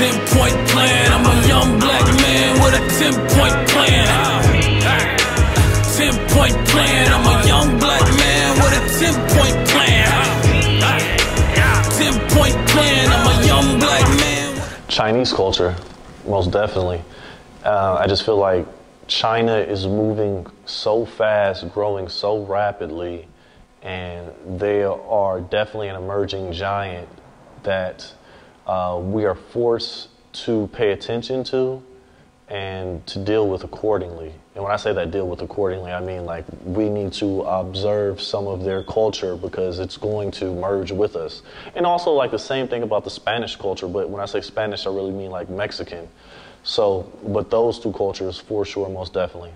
10 point plan. I'm a young black man with a 10 point plan. 10 point plan. I'm a young black man with a 10 point plan. 10 point plan. I'm a young black man. Chinese culture, most definitely. Uh, I just feel like China is moving so fast, growing so rapidly, and they are definitely an emerging giant that uh, we are forced to pay attention to and to deal with accordingly. And when I say that deal with accordingly, I mean like we need to observe some of their culture because it's going to merge with us. And also like the same thing about the Spanish culture, but when I say Spanish, I really mean like Mexican. So, but those two cultures for sure, most definitely.